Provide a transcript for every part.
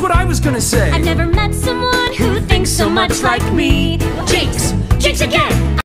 what I was gonna say. I've never met someone who thinks so much like me. Jinx! Jinx again!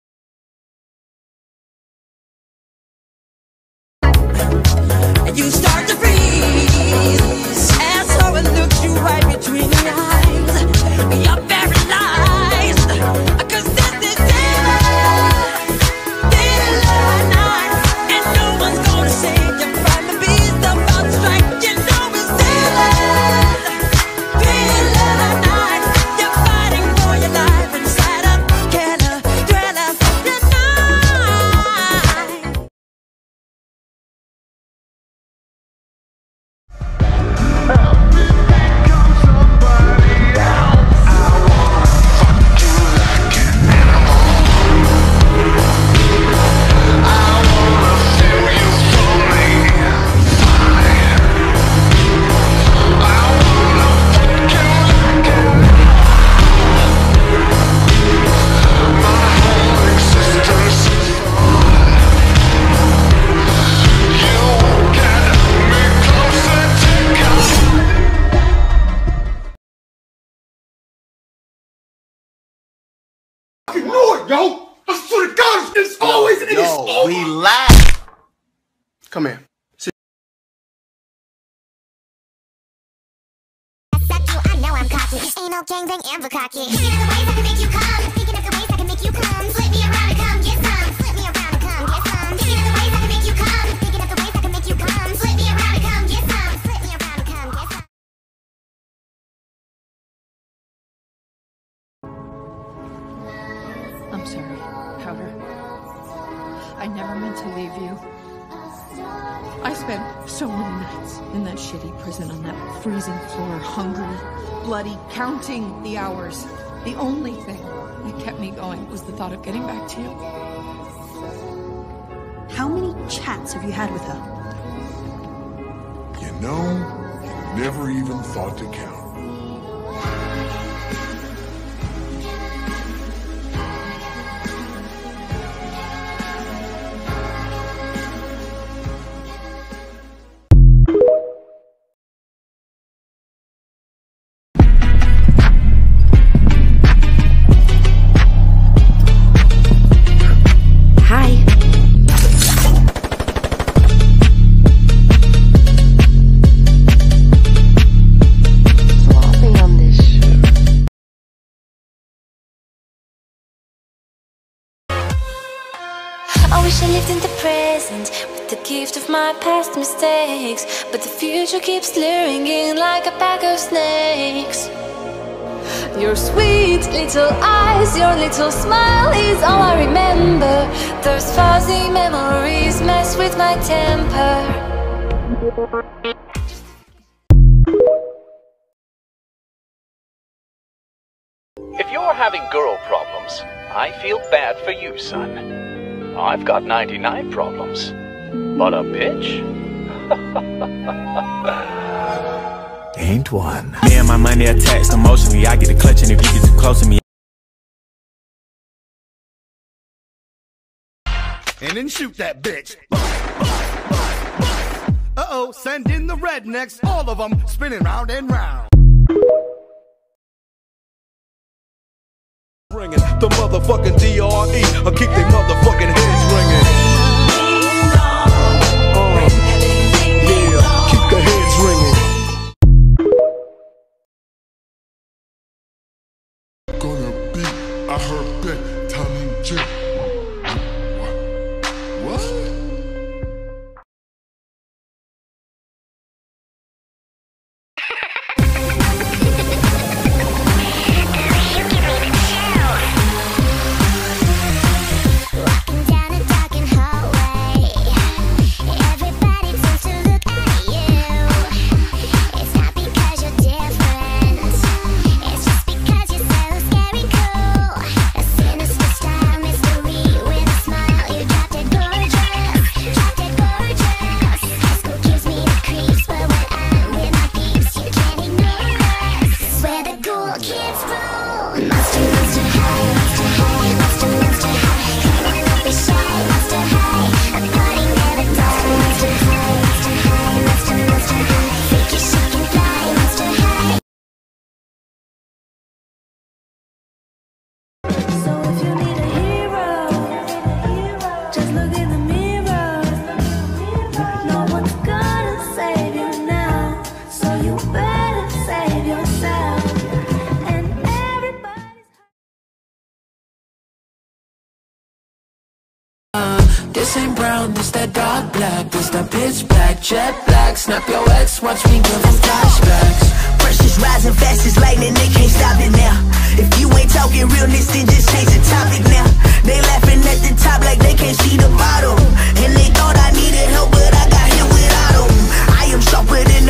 Ignore it, yo! I swear to God, it's always it is Yo, always. relax. Come here. Sit. Suck you, I know I'm cocky. Ain't no gangbang and cocky. Thinking of the ways I can make you come. Sorry, Powder. I never meant to leave you. I spent so many nights in that shitty prison on that freezing floor, hungry, bloody, counting the hours. The only thing that kept me going was the thought of getting back to you. How many chats have you had with her? You know, you never even thought to count. I wish I lived in the present with the gift of my past mistakes. But the future keeps luring in like a pack of snakes. Your sweet little eyes, your little smile is all I remember. Those fuzzy memories mess with my temper. If you're having girl problems, I feel bad for you, son. I've got 99 problems. But a bitch? Ain't one. Me and my money attached emotionally. I get a clutch, and if you get too close to me, And then shoot that bitch. Uh oh, send in the rednecks, all of them spinning round and round. Ringing the motherfucking DRE. I keep they motherfucking heads ringing. Down, this that dark black. This that pitch black, jet black. Snap your ex, watch me give them flashbacks. Pressure's rising fast as lightning, they can't stop it now. If you ain't talking realness, then just change the topic now. They laughing at the top like they can't see the bottom. And they thought I needed help, but I got hit without 'em. I am sharper than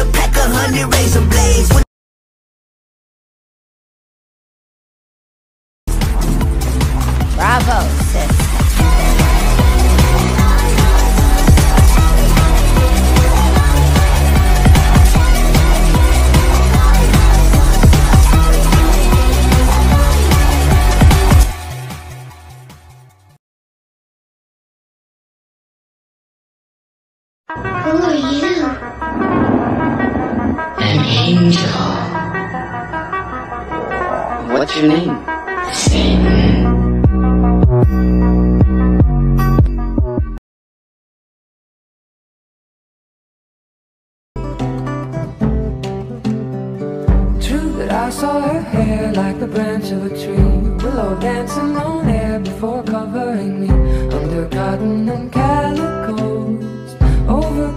Who are you? An angel. What's your name? Satan. True that I saw her hair like the branch of a tree. Willow dancing on air before covering me. Under cotton and calicos.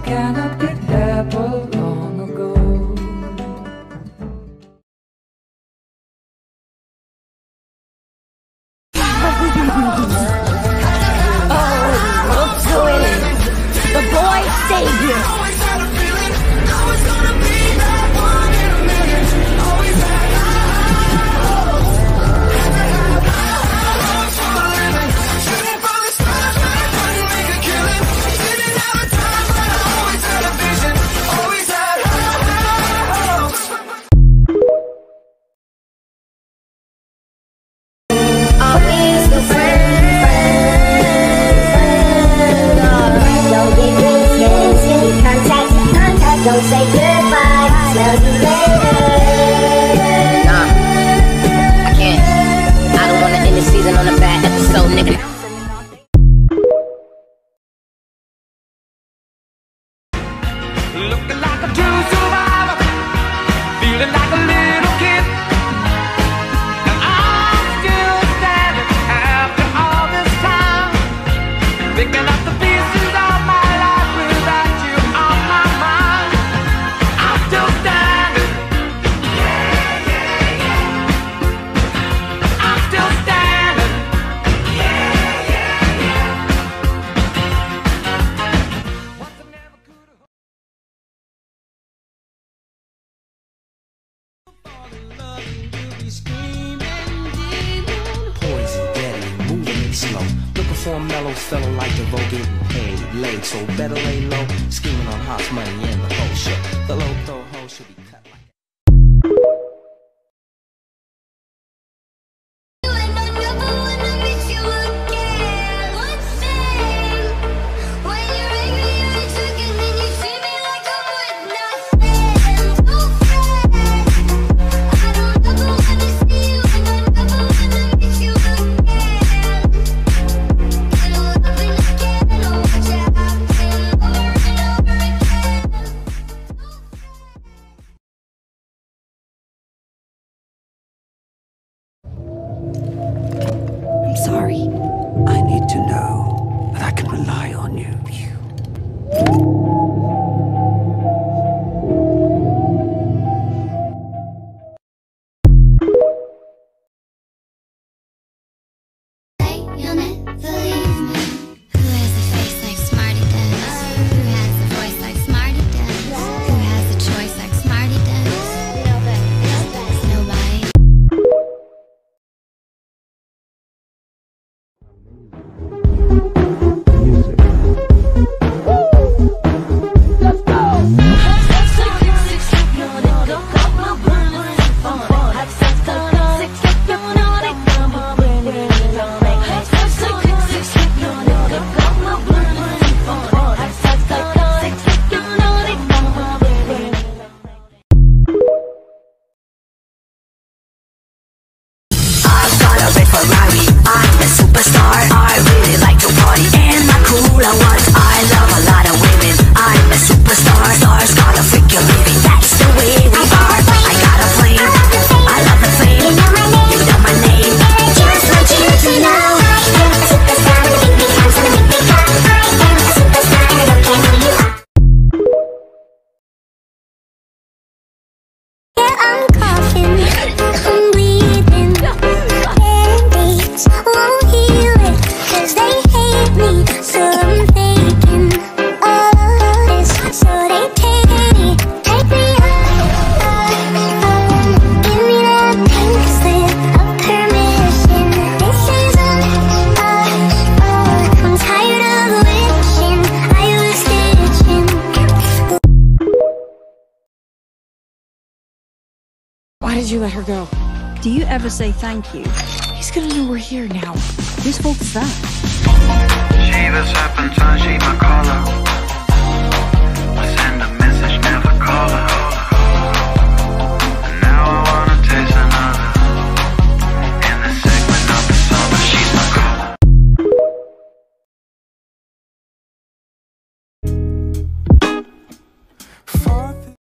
Over canopied dapple long ago. picking up the For a mellow fellow like the. Laid, so better lay low. Scheming on hot money and the whole shit. On you. Ferrari. I'm a superstar. I you let her go? Do you ever say thank you? He's gonna know we're here now. Whose fault is that?